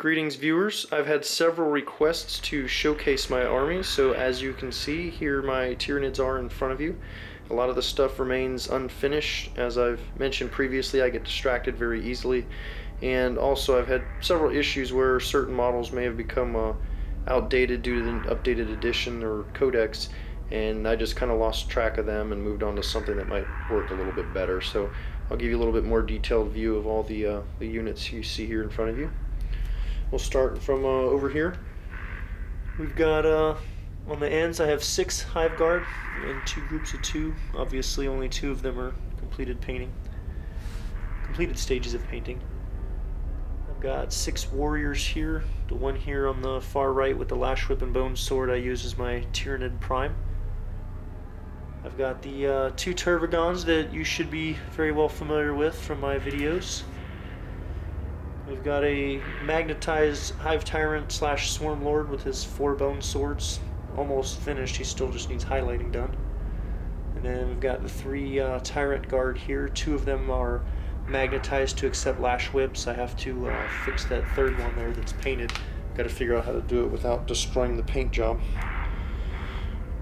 Greetings viewers, I've had several requests to showcase my army, so as you can see, here my Tyranids are in front of you. A lot of the stuff remains unfinished. As I've mentioned previously, I get distracted very easily, and also I've had several issues where certain models may have become uh, outdated due to an updated edition or codex, and I just kind of lost track of them and moved on to something that might work a little bit better. So I'll give you a little bit more detailed view of all the, uh, the units you see here in front of you. We'll start from uh, over here. We've got uh, on the ends, I have six Hive Guard in two groups of two. Obviously, only two of them are completed painting, completed stages of painting. I've got six warriors here. The one here on the far right with the Lash Whip and Bone Sword I use as my Tyranid Prime. I've got the uh, two Tervigons that you should be very well familiar with from my videos. We've got a magnetized Hive Tyrant slash Swarm Lord with his four bone swords. Almost finished, he still just needs highlighting done. And then we've got the three uh, Tyrant Guard here. Two of them are magnetized to accept Lash Whips. I have to uh, fix that third one there that's painted. Got to figure out how to do it without destroying the paint job.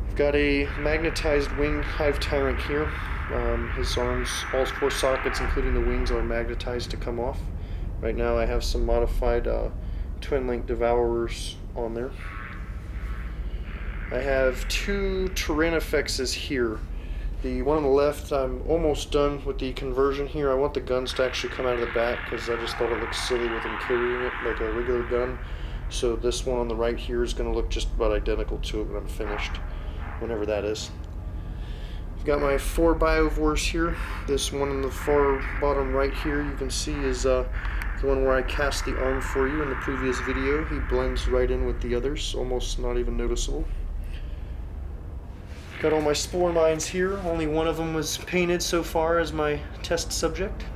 We've got a magnetized wing Hive Tyrant here. Um, his arms, all four sockets, including the wings, are magnetized to come off. Right now I have some modified uh, twin link devourers on there. I have two Tyrannofexes here. The one on the left, I'm almost done with the conversion here. I want the guns to actually come out of the back because I just thought it looked silly with them carrying it like a regular gun. So this one on the right here is going to look just about identical to it when I'm finished, whenever that is. Got my four biovores here. This one in the far bottom right here you can see is uh, the one where I cast the arm for you in the previous video. He blends right in with the others, almost not even noticeable. Got all my spore mines here. Only one of them was painted so far as my test subject.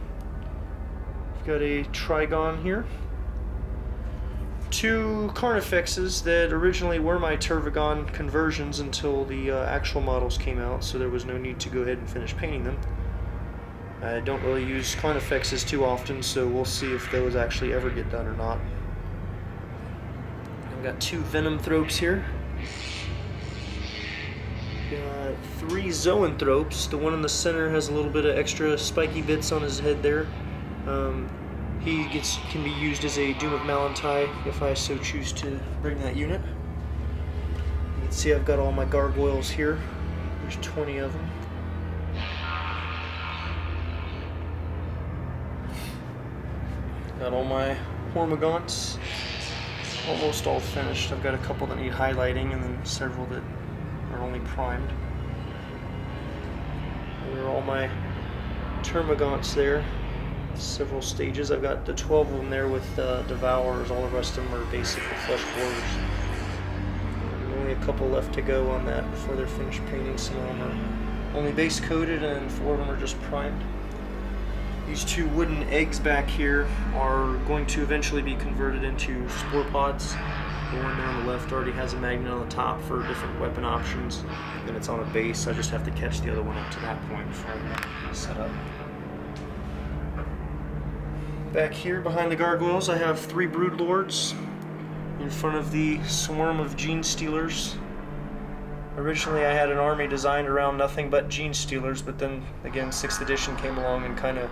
I've got a Trygon here. Two Carnifexes that originally were my Tervigon conversions until the uh, actual models came out, so there was no need to go ahead and finish painting them. I don't really use Carnifexes too often, so we'll see if those actually ever get done or not. I've got two Venom Venomthropes here. Got three Zoanthropes. The one in the center has a little bit of extra spiky bits on his head there. Um, he gets can be used as a Doom of Malan'tai if I so choose to bring that unit. You can see I've got all my gargoyles here. There's 20 of them. Got all my Hormagaunts almost all finished. I've got a couple that need highlighting and then several that are only primed. There are all my Termagants there. Several stages. I've got the 12 of them there with uh, Devourers. All the rest of them are basically flesh warriors. Only a couple left to go on that before they're finished painting. Some of them are only base coated and four of them are just primed. These two wooden eggs back here are going to eventually be converted into spore pods. The one there on the left already has a magnet on the top for different weapon options. Then it's on a base. I just have to catch the other one up to that point before I set up. Back here behind the gargoyles, I have three brood lords in front of the swarm of Genestealers. Originally, I had an army designed around nothing but Genestealers, but then again, 6th edition came along and kind of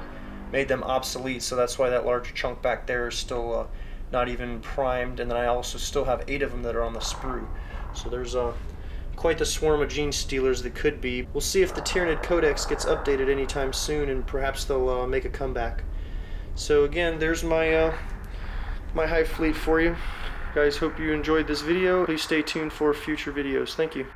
made them obsolete. So that's why that large chunk back there is still uh, not even primed. And then I also still have eight of them that are on the sprue. So there's uh, quite the swarm of Genestealers that could be. We'll see if the Tyranid Codex gets updated anytime soon, and perhaps they'll uh, make a comeback. So again, there's my uh, my hive fleet for you. Guys, hope you enjoyed this video. Please stay tuned for future videos. Thank you.